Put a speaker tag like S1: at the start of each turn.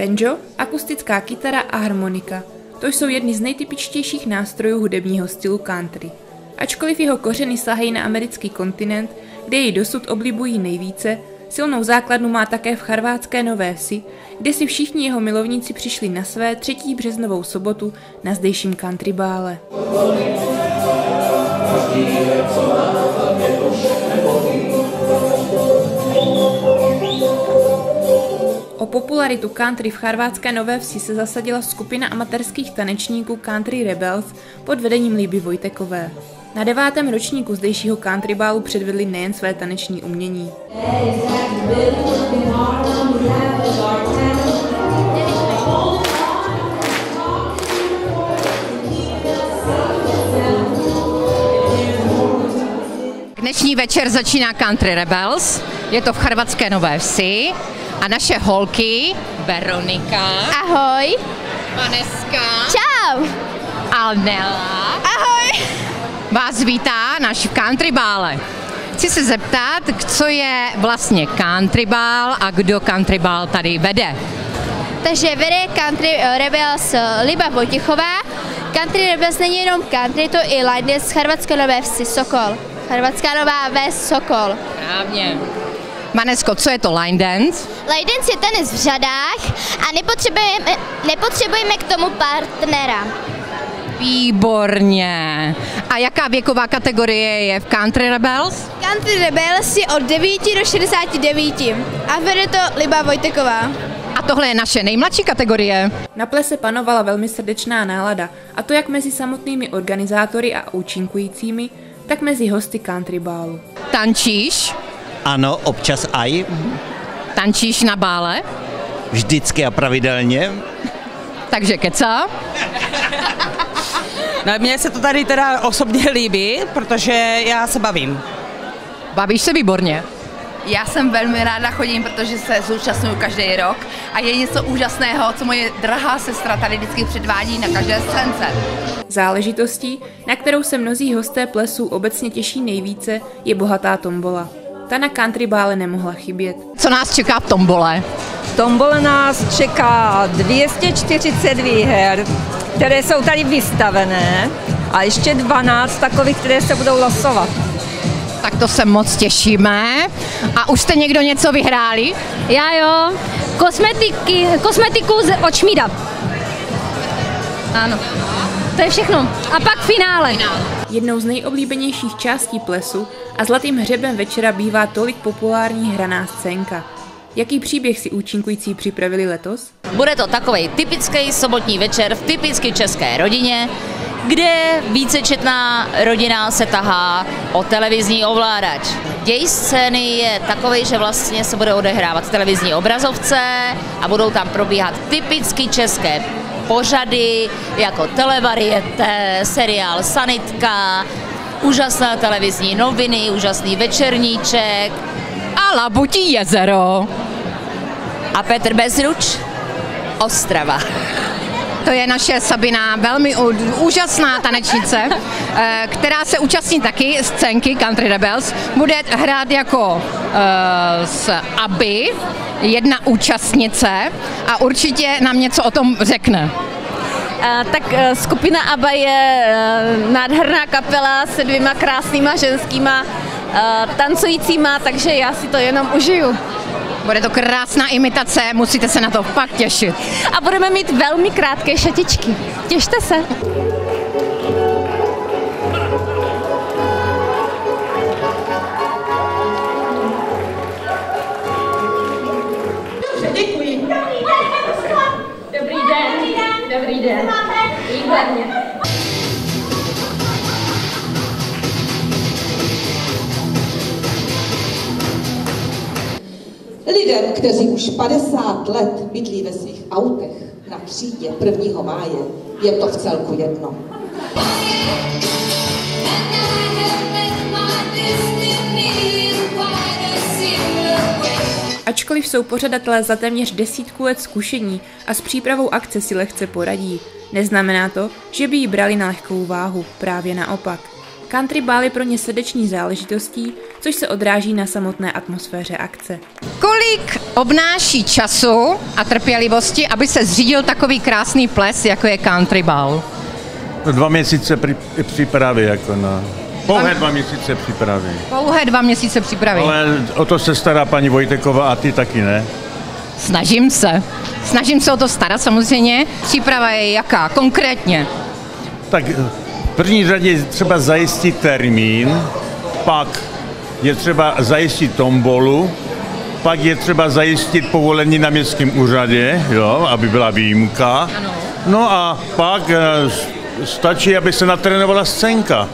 S1: Banjo, akustická kytara a harmonika. To jsou jedny z nejtypičtějších nástrojů hudebního stylu country. Ačkoliv jeho kořeny sahají na americký kontinent, kde jej dosud oblibují nejvíce, silnou základnu má také v charvátské Nové Vsi, kde si všichni jeho milovníci přišli na své třetí březnovou sobotu na zdejším country bále. O popularitu country v charvátské Nové Vsi se zasadila skupina amatérských tanečníků Country Rebels pod vedením Líby Vojtekové. Na devátém ročníku zdejšího country bálu předvedli nejen své taneční umění.
S2: Dnešní večer začíná Country Rebels, je to v Charvatské Nové Vsi a naše holky Veronika,
S3: Ahoj.
S2: Vaneska,
S3: Čau.
S2: Alnela
S3: Ahoj.
S2: Vás vítá náš country bále. Chci se zeptat, co je vlastně country bál a kdo country bál tady vede.
S3: Takže vede Country eh, Rebels eh, Liba Vojtichová. Country Rebels není jenom country, to i line dance z Chorvatské Nové Vsi Sokol. Chorvatská Nová Ves Sokol.
S2: Správně. Vanesko, co je to line dance?
S3: Line dance je tenis v řadách a nepotřebujeme, nepotřebujeme k tomu partnera.
S2: Výborně. A jaká věková kategorie je v Country Rebels?
S3: Country Rebels je od 9 do 69 a vede to Liba Vojteková.
S2: A tohle je naše nejmladší kategorie.
S1: Na plese panovala velmi srdečná nálada, a to jak mezi samotnými organizátory a účinkujícími, tak mezi hosty country bálu.
S2: Tančíš?
S4: Ano, občas aj,
S2: Tančíš na bále?
S4: vždycky a pravidelně.
S2: Takže keca?
S5: No, mně se to tady teda osobně líbí, protože já se bavím.
S2: Bavíš se výborně.
S6: Já jsem velmi ráda chodím, protože se zúčastňuji každý rok a je něco úžasného, co moje drahá sestra tady vždycky předvádí na každé scénce.
S1: Záležitostí, na kterou se mnozí hosté plesů obecně těší nejvíce, je bohatá tombola. Ta na country bále nemohla chybět.
S2: Co nás čeká v tombole?
S7: V tombole nás čeká 240 výher, které jsou tady vystavené a ještě 12 takových, které se budou losovat.
S2: Tak to se moc těšíme. A už jste někdo něco vyhráli?
S8: Já jo, kosmetiky, kosmetiku z očmída. Ano, to je všechno. A pak finále.
S1: Jednou z nejoblíbenějších částí plesu a zlatým hřebem večera bývá tolik populární hraná scénka. Jaký příběh si účinkující připravili letos?
S9: Bude to takový typický sobotní večer v typicky české rodině, kde vícečetná rodina se tahá o televizní ovládač. Děj scény je takový, že vlastně se bude odehrávat televizní obrazovce a budou tam probíhat typicky české pořady, jako televariete, seriál Sanitka, úžasné televizní noviny, úžasný večerníček
S2: A Labutí jezero.
S9: a Petr Bezruč, Ostrava.
S2: To je naše Sabina, velmi úžasná tanečnice, eh, která se účastní taky scénky Country Rebels. Bude hrát jako eh, s Aby, jedna účastnice a určitě nám něco o tom řekne.
S10: Tak eh, skupina ABBA je nádherná kapela se dvěma krásnýma ženskýma tancujícíma, takže já si to jenom užiju.
S2: Bude to krásná imitace, musíte se na to fakt těšit.
S10: A budeme mít velmi krátké šatičky. Těšte se.
S11: Lidem, kteří už 50 let bydlí ve svých autech na třídě 1. máje, je to v celku jedno.
S1: Ačkoliv jsou pořadatelé za téměř desítku let zkušení a s přípravou akce si lehce poradí, Neznamená to, že by ji brali na lehkou váhu, právě naopak. Country je pro ně srdeční záležitostí, což se odráží na samotné atmosféře akce.
S2: Kolik obnáší času a trpělivosti, aby se zřídil takový krásný ples, jako je country ball?
S12: Dva měsíce při, přípravy, jako na... Pouhé dva měsíce přípravy.
S2: Pouhé dva měsíce přípravy.
S12: Ale o to se stará paní Vojteková a ty taky ne.
S2: Snažím se. Snažím se o to starat samozřejmě. Příprava je jaká konkrétně?
S12: Tak v první řadě je třeba zajistit termín, pak je třeba zajistit tombolu, pak je třeba zajistit povolení na městském úřadě, jo, aby byla výjimka. No a pak eh, stačí, aby se natrénovala scénka.